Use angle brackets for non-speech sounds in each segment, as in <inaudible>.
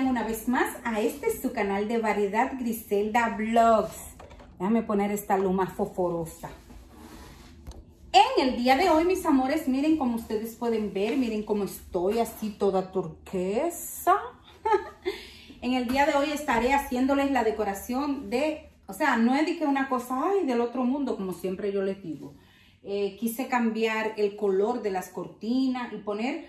una vez más a este su canal de variedad Griselda Vlogs. Déjame poner esta luma foforosa. En el día de hoy, mis amores, miren como ustedes pueden ver, miren cómo estoy así toda turquesa. <laughs> en el día de hoy estaré haciéndoles la decoración de, o sea, no es de que una cosa, ay, del otro mundo, como siempre yo les digo. Eh, quise cambiar el color de las cortinas y poner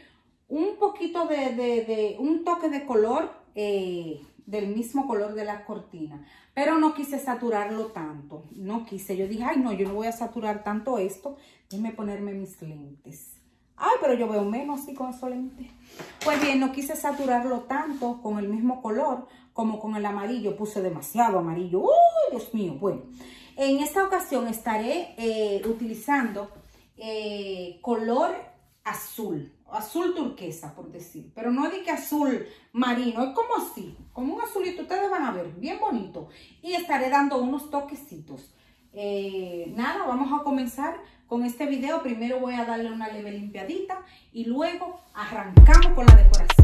un poquito de, un toque de color eh, del mismo color de la cortina. Pero no quise saturarlo tanto. No quise. Yo dije, ay no, yo no voy a saturar tanto esto. Déjame ponerme mis lentes. Ay, pero yo veo menos así con esos lentes. Pues bien, no quise saturarlo tanto con el mismo color como con el amarillo. Puse demasiado amarillo. ¡Uy, Dios mío! Bueno, en esta ocasión estaré eh, utilizando eh, color azul, azul turquesa, por decir. Pero no es de que azul marino, es como así, como un azulito. Ustedes van a ver, bien bonito. Y estaré dando unos toquecitos. Eh, nada, vamos a comenzar con este video. Primero voy a darle una leve limpiadita y luego arrancamos con la decoración.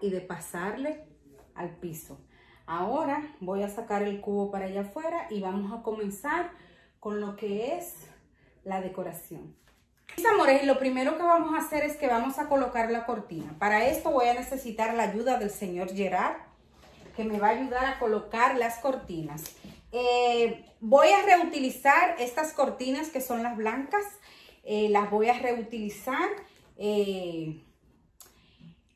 Y de pasarle al piso. Ahora voy a sacar el cubo para allá afuera y vamos a comenzar con lo que es la decoración. Mis amores, lo primero que vamos a hacer es que vamos a colocar la cortina. Para esto voy a necesitar la ayuda del señor Gerard, que me va a ayudar a colocar las cortinas. Eh, voy a reutilizar estas cortinas que son las blancas. Eh, las voy a reutilizar. Eh,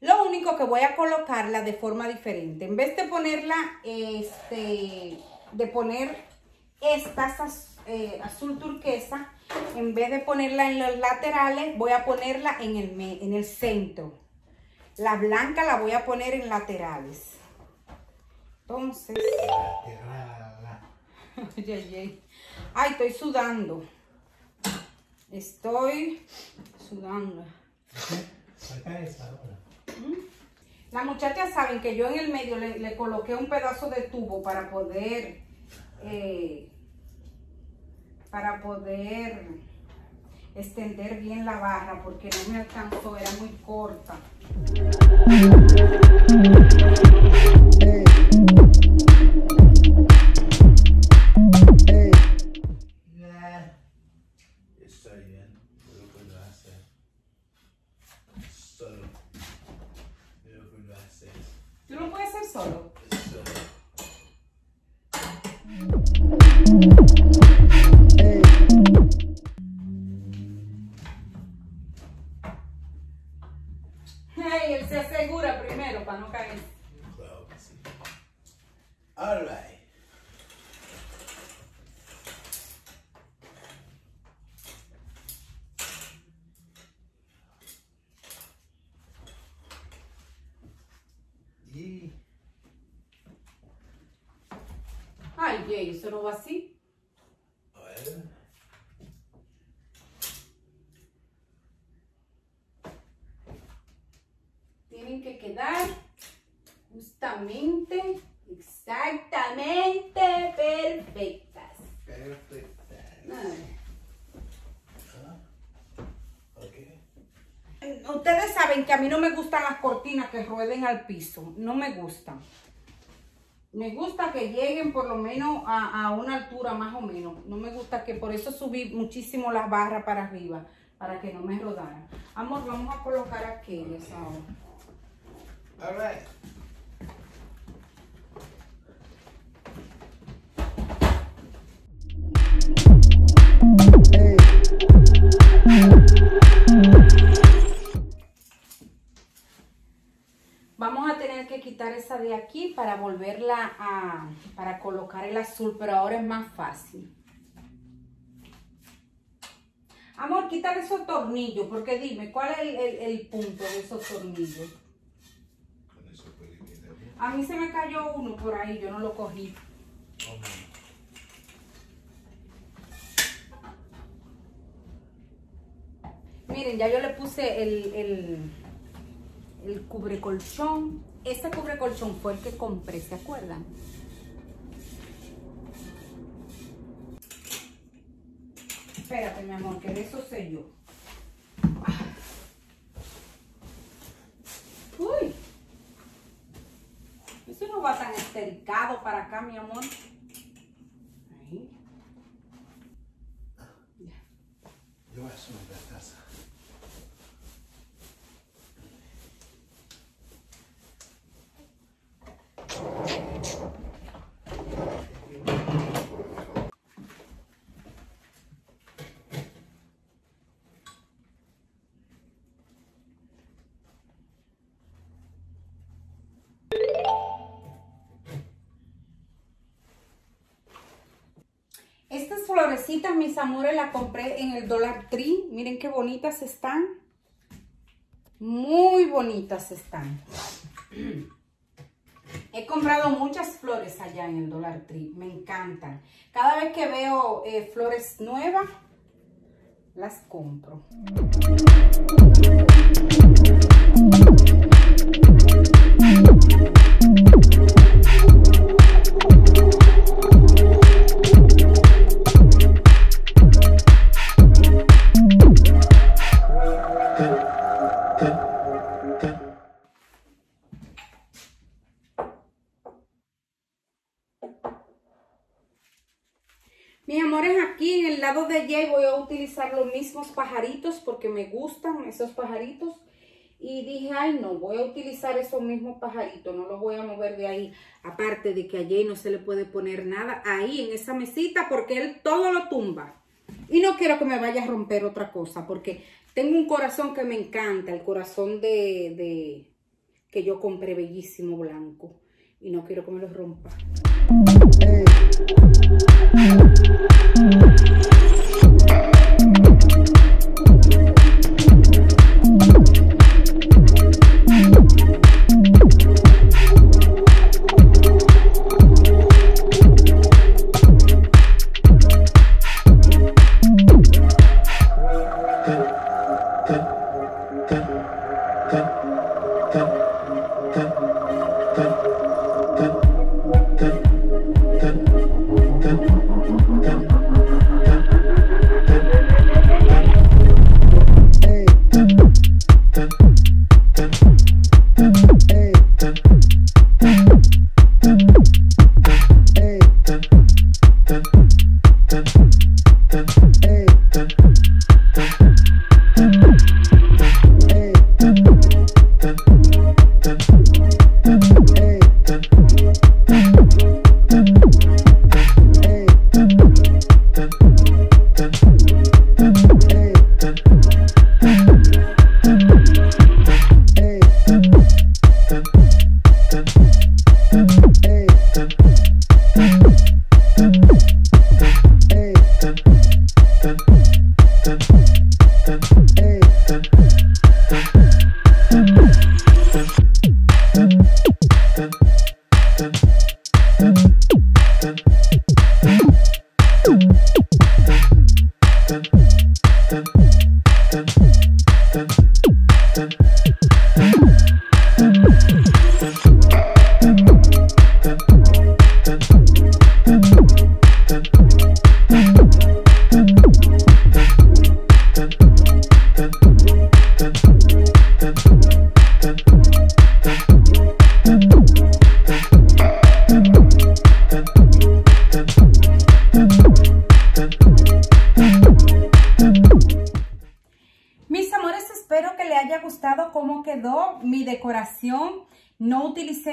lo único que voy a colocarla de forma diferente. En vez de ponerla, este, de poner estas eh, azul turquesa, en vez de ponerla en los laterales, voy a ponerla en el, en el centro. La blanca la voy a poner en laterales. Entonces... <laughs> Ay, estoy sudando. Estoy sudando. Las muchachas saben que yo en el medio le, coloqué un pedazo de tubo para poder, eh, para poder extender bien la barra porque no me alcanzó, era muy corta. No va así? A ver. Tienen que quedar justamente, exactamente perfectas. Perfectas. Ustedes saben que a mí no me gustan las cortinas que rueden al piso. No me gustan. Me gusta que lleguen por lo menos a, una altura más o menos. No me gusta que por eso subí muchísimo las barras para arriba, para que no me rodaran. Amor, vamos a colocar aquellas ahora. All right. Volverla a, para colocar el azul, pero ahora es más fácil. Amor, quítale esos tornillos, porque dime, ¿cuál es el, punto de esos tornillos? A mí se me cayó uno por ahí, yo no lo cogí. Miren, ya yo le puse el, el, el cubre colchón. Este cubre colchón fue el que compré, ¿se acuerdan? Espérate, mi amor, que de eso sé yo. Uy. Eso no va tan estericado para acá, mi amor. Ahí. Yo florecitas, mis amores, las compré en el Dollar Tree. Miren qué bonitas están. Muy bonitas están. <clears throat> He comprado muchas flores allá en el Dollar Tree. Me encantan. Cada vez que veo eh, flores nuevas, las compro. Mis amores, aquí en el lado de Jay voy a utilizar los mismos pajaritos porque me gustan esos pajaritos. Y dije, ay no, voy a utilizar esos mismos pajaritos, no los voy a mover de ahí. Aparte de que a Jay no se le puede poner nada ahí en esa mesita porque él todo lo tumba. Y no quiero que me vaya a romper otra cosa porque tengo un corazón que me encanta, el corazón de, de que yo compré bellísimo blanco. Y no quiero que me lo rompa.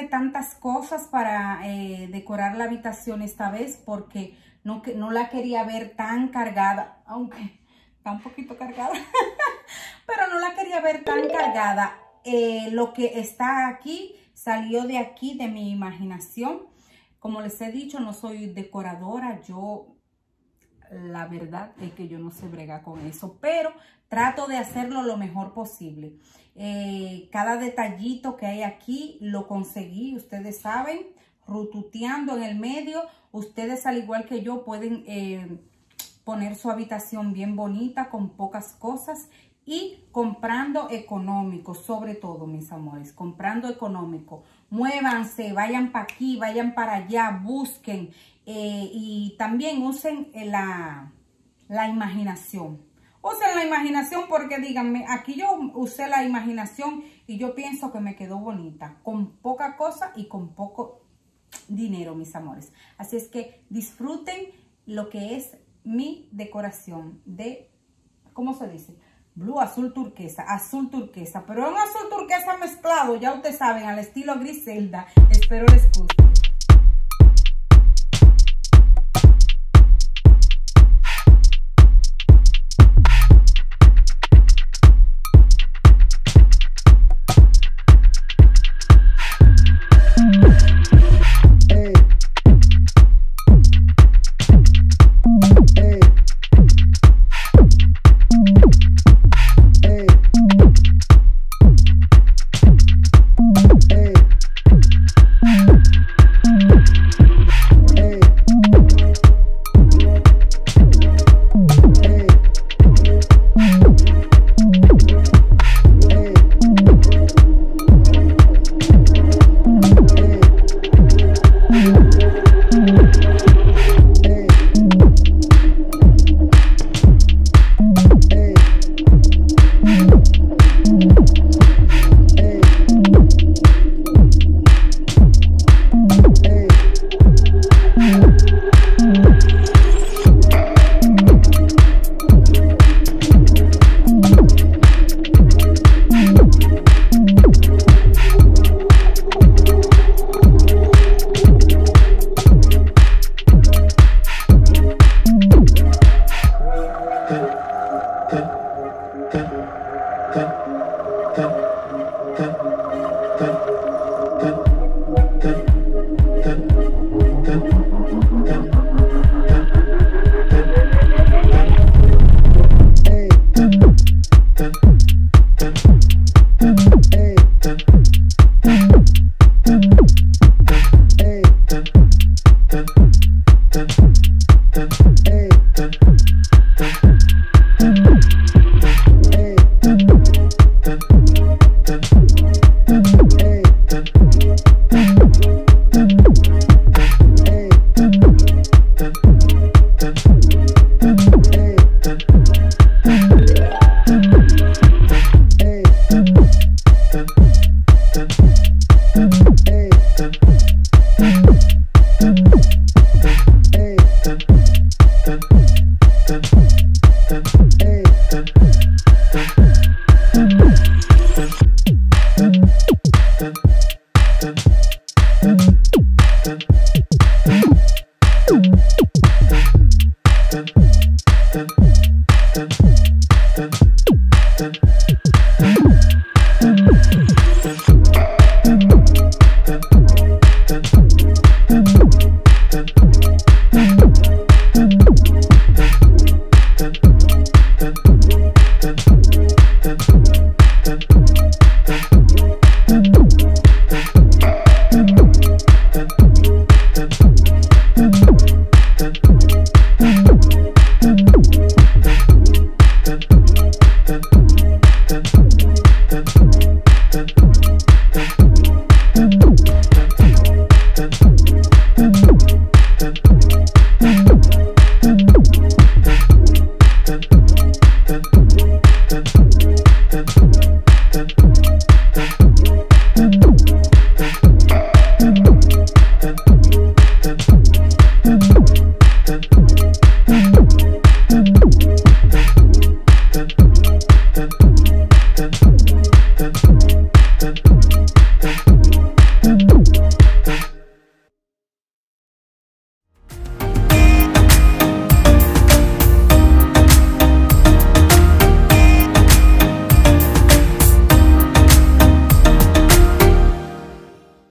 Tantas cosas para eh, decorar la habitación esta vez porque no, no la quería ver tan cargada, aunque <laughs> está un poquito cargada, <laughs> pero no la quería ver tan cargada. Eh, lo que está aquí salió de aquí, de mi imaginación. Como les he dicho, no soy decoradora, yo la verdad es que yo no sé brega con eso, pero trato de hacerlo lo mejor posible. Eh, cada detallito que hay aquí lo conseguí, ustedes saben, rututeando en el medio. Ustedes al igual que yo pueden eh, poner su habitación bien bonita con pocas cosas y comprando económico, sobre todo, mis amores, comprando económico. Muévanse, vayan para aquí, vayan para allá, busquen eh, y también usen la, la imaginación. Usen la imaginación porque díganme, aquí yo usé la imaginación y yo pienso que me quedó bonita, con poca cosa y con poco dinero, mis amores. Así es que disfruten lo que es mi decoración de, ¿cómo se dice? Blue, azul turquesa, azul turquesa, pero un azul turquesa mezclado, ya ustedes saben, al estilo Griselda. Espero les guste.